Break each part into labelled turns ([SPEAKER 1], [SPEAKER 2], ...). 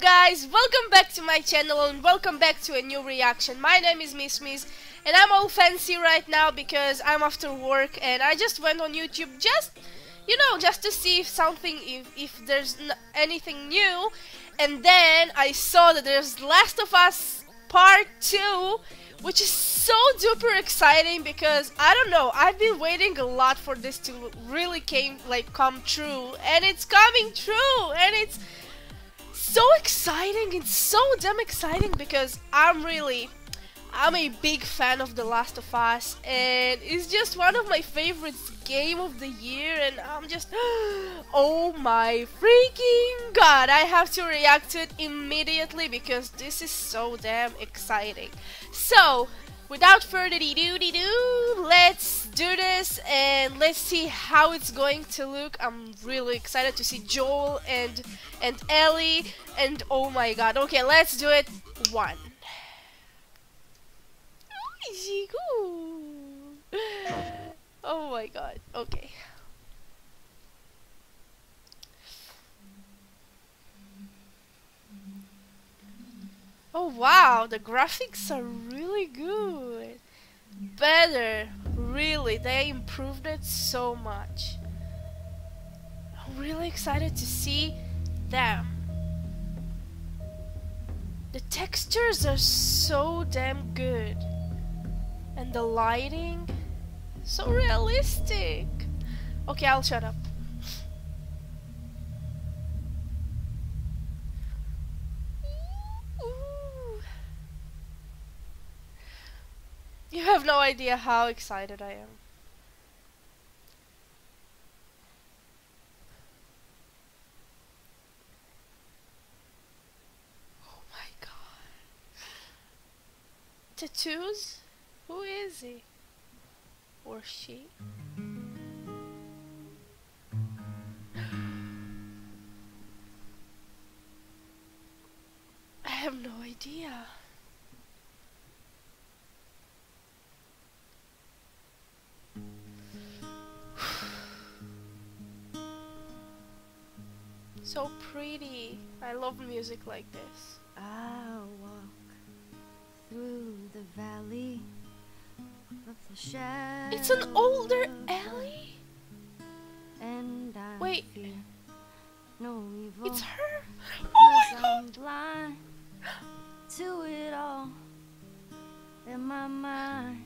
[SPEAKER 1] Guys, welcome back to my channel and welcome back to a new reaction. My name is Miss Miss and I'm all fancy right now because I'm after work and I just went on YouTube just, you know, just to see if something, if, if there's anything new and then I saw that there's Last of Us Part 2 which is so duper exciting because I don't know I've been waiting a lot for this to really came like come true and it's coming true and it's so exciting it's so damn exciting because I'm really I'm a big fan of The Last of Us and it's just one of my favorite game of the year and I'm just oh my freaking god. I have to react to it immediately because this is so damn exciting. So without further ado do let's do this and let's see how it's going to look. I'm really excited to see Joel and and Ellie and oh my god. Okay let's do it. One. Oh my god. Okay. Oh wow, the graphics are really good. Better, really, they improved it so much. I'm really excited to see them. The textures are so damn good. And the lighting so realistic. Okay, I'll shut up. You have no idea how excited I am. Oh my god. Tattoos? Who is he? or she. I have no idea. So pretty. I love music like this.
[SPEAKER 2] I'll walk through the valley
[SPEAKER 1] it's an older Ellie? Wait.
[SPEAKER 2] No
[SPEAKER 1] it's her? Oh my god!
[SPEAKER 2] blind to it all in my mind.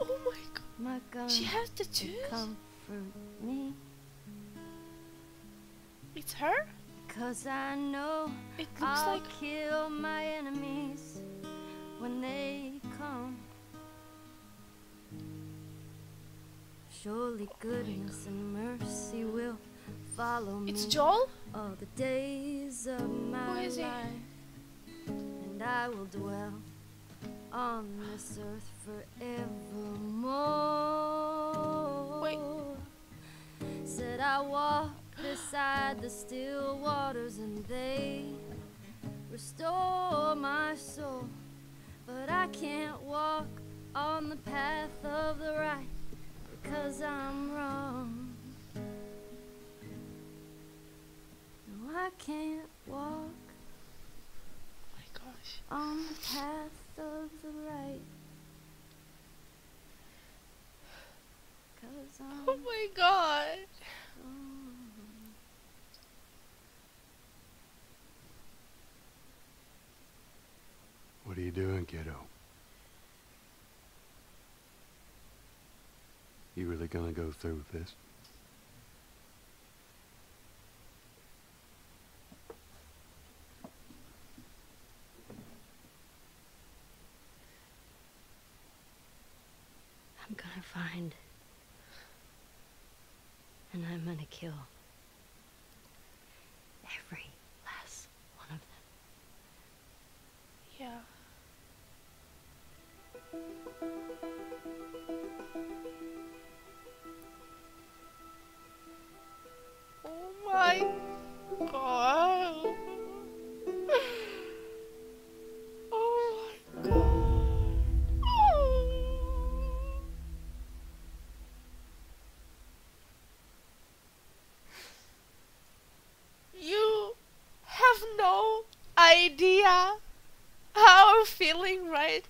[SPEAKER 1] Oh my god.
[SPEAKER 2] My gun
[SPEAKER 1] she has the tattoos?
[SPEAKER 2] Comfort me.
[SPEAKER 1] It's her?
[SPEAKER 2] Cause I know
[SPEAKER 1] it looks
[SPEAKER 2] I'll
[SPEAKER 1] like
[SPEAKER 2] kill my enemies when they come. Surely goodness and mercy will follow me.
[SPEAKER 1] It's Joel?
[SPEAKER 2] All the days of my life. And I will dwell on this earth forevermore.
[SPEAKER 1] Wait.
[SPEAKER 2] Said I walk beside the still waters and they restore my soul. But I can't walk on the path of the right cause I'm wrong. No, I can't walk.
[SPEAKER 1] Oh my gosh.
[SPEAKER 2] On the path of the right.
[SPEAKER 1] Oh my god.
[SPEAKER 3] What are you doing, kiddo? You really gonna go through with this?
[SPEAKER 2] I'm gonna find and I'm gonna kill every last one of
[SPEAKER 1] them. Yeah.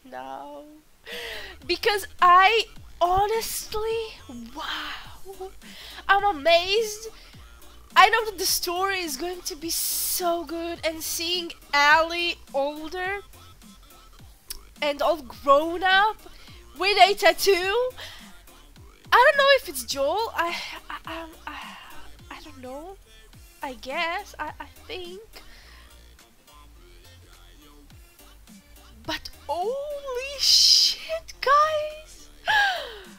[SPEAKER 1] Now. Because I honestly, wow, I'm amazed. I know that the story is going to be so good, and seeing Ellie older and all grown up with a tattoo. I don't know if it's Joel. I, I, um, I, I don't know. I guess. I, I think. Holy shit, guys!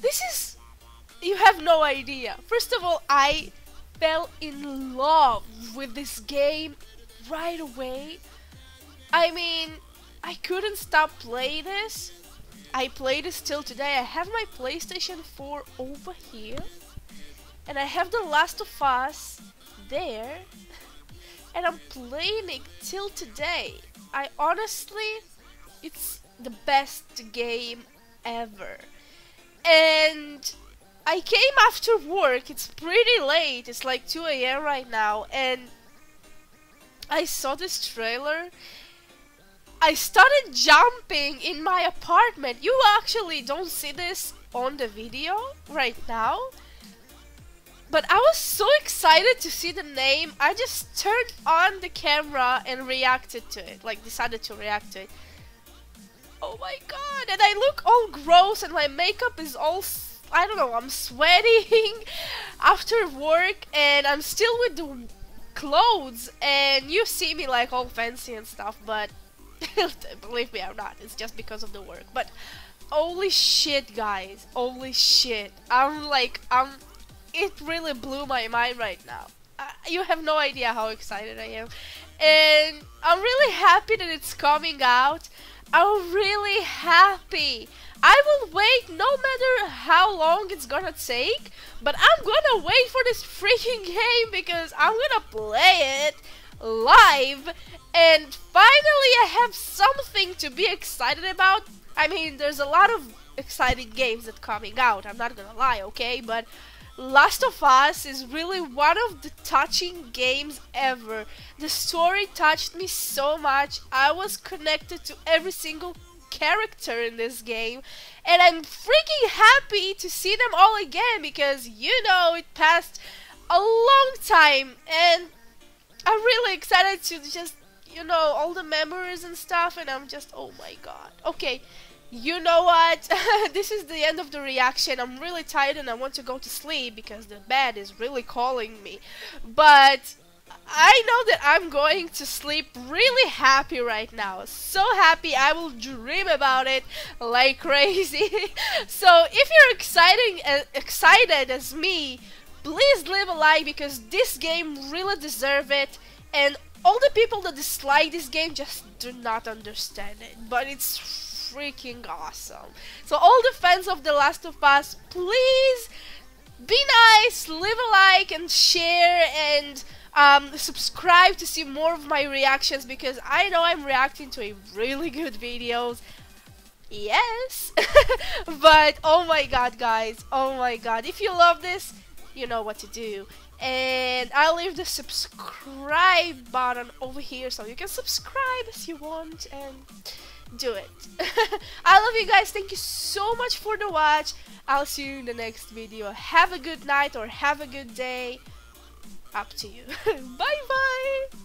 [SPEAKER 1] This is. You have no idea. First of all, I fell in love with this game right away. I mean, I couldn't stop playing this. I play this till today. I have my PlayStation 4 over here. And I have The Last of Us there. And I'm playing it till today. I honestly, it's the best game ever. And I came after work. It's pretty late. It's like 2 a.m. right now. And I saw this trailer I started jumping in my apartment. You actually don't see this on the video right now. But I was so excited to see the name, I just turned on the camera and reacted to it. Like, decided to react to it. Oh my god, and I look all gross and my makeup is all... I don't know, I'm sweating after work and I'm still with the clothes and you see me like all fancy and stuff, but Believe me, I'm not. It's just because of the work. But holy shit, guys. Holy shit. I'm like, I'm. It really blew my mind right now. Uh, you have no idea how excited I am. And I'm really happy that it's coming out. I'm really happy. I will wait no matter how long it's gonna take, but I'm gonna wait for this freaking game because I'm gonna play it live and finally I have something to be excited about. I mean, there's a lot of exciting games that coming out, I'm not gonna lie, okay? But Last of Us is really one of the touching games ever. The story touched me so much. I was connected to every single character in this game and I'm freaking happy to see them all again because you know it passed a long time and I'm really excited to just you know, all the memories and stuff, and I'm just, oh my god. Okay, you know what? this is the end of the reaction. I'm really tired and I want to go to sleep because the bed is really calling me. But I know that I'm going to sleep really happy right now. So happy I will dream about it like crazy. so if you're exciting, uh, excited as me, please leave a like because this game really deserves it. And all the people that dislike this game just do not understand it, but it's freaking awesome. So all the fans of The Last of Us, please be nice, leave a like and share and um, subscribe to see more of my reactions because I know I'm reacting to a really good videos. Yes, but oh my god guys, oh my god, if you love this, you know what to do and I'll leave the subscribe button over here so you can subscribe if you want and do it. I love you guys. Thank you so much for the watch. I'll see you in the next video. Have a good night or have a good day. Up to you. bye bye.